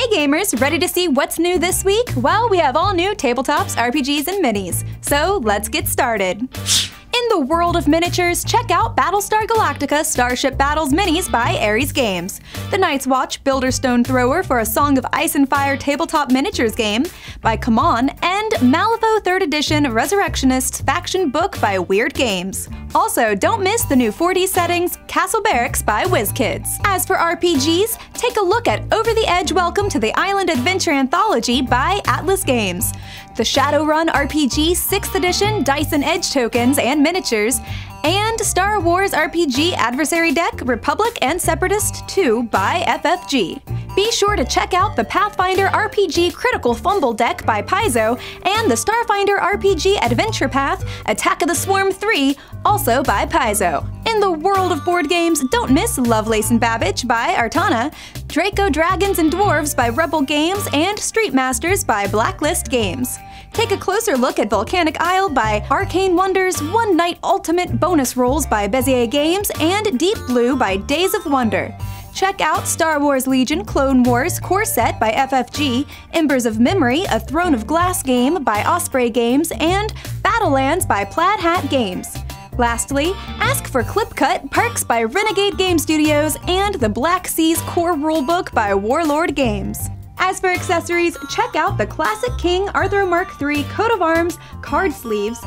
Hey gamers, ready to see what's new this week? Well, we have all new tabletops, RPGs, and minis. So let's get started. In the world of miniatures, check out Battlestar Galactica Starship Battles Minis by Ares Games, the Night's Watch Builder Stone Thrower for a Song of Ice and Fire tabletop miniatures game by CMON, and Malifaux 3rd Edition Resurrectionists faction book by Wyrd Games. Also, don't miss the new 4D settings Castle Barracks by WizKids. As for RPGs, take a look at Over the Edge Welcome to the Island Adventure Anthology by Atlas Games, the Shadowrun RPG 6th Edition and Edge tokens and miniatures, and Star Wars RPG Adversary Deck Republic and Separatist 2 by FFG. Be sure to check out the Pathfinder RPG Critical Fumble deck by Paizo and the Starfinder RPG Adventure Path Attack of the Swarm 3, also by Paizo. In the world of board games, don't miss Lovelace and Babbage by Artana, Drako Dragons and Dwarves by Rebel Games, and Street Masters by Blacklist Games. Take a closer look at Volcanic Isle by Arcane Wonders, One Night Ultimate bonus roles by Bezier Games, and Deep Blue by Days of Wonder. Check out Star Wars Legion Clone Wars Core Set by FFG, Embers of Memory, a Throne of Glass game by Osprey Games, and Battlelands by Plaid Hat Games. Lastly, ask for Clipcut Parks by Renegade Game Studios and the Black Seas Core Rulebook by Warlord Games. As for accessories, check out the Classic King Athromark III coat of arms, card sleeves,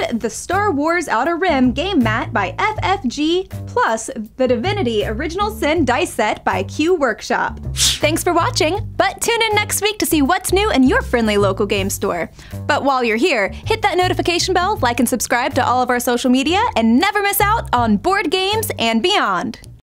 and the Star Wars Outer Rim game mat by FFG, plus the Divinity Original Sin dice set by Q Workshop. Thanks for watching, but tune in next week to see what's new in your friendly local game store. But while you're here, hit that notification bell, like and subscribe to all of our social media, and never miss out on board games and beyond.